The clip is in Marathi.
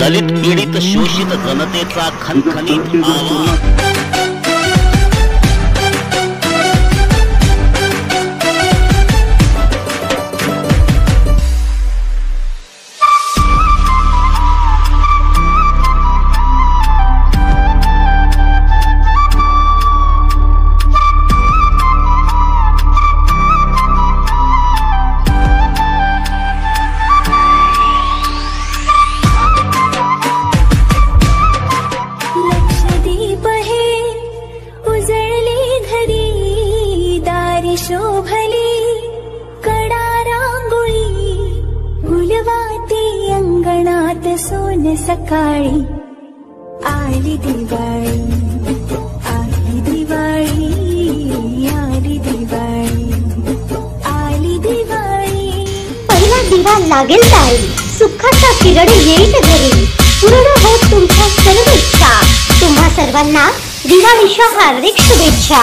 दलित पीडित शोषित जनतेचा खनखनीत आवाज. सोन सकाळी. आली दिवाळी आली दिवाळी आली दिवाळी आली दिवाळी. पहिला दिवा लागेल काय सुखाचा किरण येईल घरी. पूर्ण होत तुमच्या सर्व इच्छा. तुम्हा सर्वांना दिवाळीच्या हार्दिक शुभेच्छा.